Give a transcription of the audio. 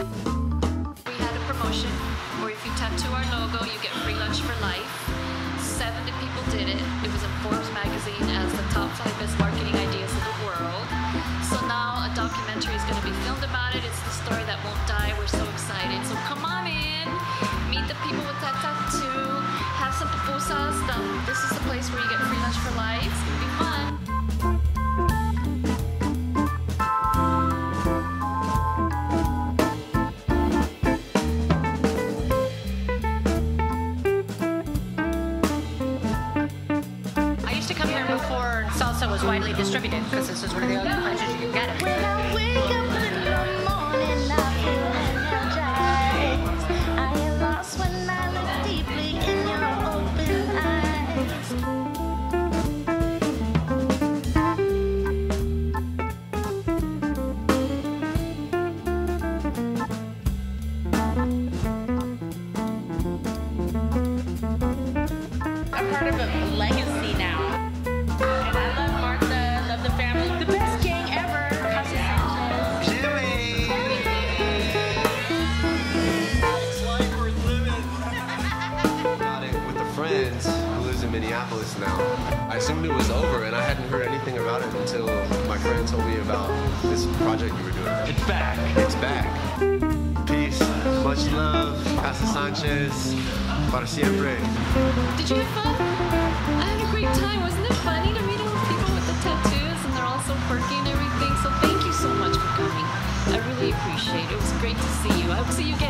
We had a promotion where if you tattoo our logo, you get free lunch for life. 70 people did it. It was in Forbes magazine as the top five best marketing ideas in the world. So now a documentary is going to be filmed about it. It's the story that won't die. We're so excited. So come on in, meet the people with that tattoo, have some pupusas. This is the place where you get free lunch for life. It's going to be fun. Was widely distributed because this is one of the only places you can get it. When I wake up in the morning, I feel energized. I am lost when I look deeply in your open eyes. I'm part of a legacy in Minneapolis now. I assumed it was over, and I hadn't heard anything about it until my friend told me about this project you were doing. It's back. It's back. Peace, much love, Casa Sanchez, para siempre. Did you have fun? I had a great time. Wasn't it funny to meet all the people with the tattoos and they're all so quirky and everything? So thank you so much for coming. I really appreciate it. It was great to see you. I hope to see you again, okay?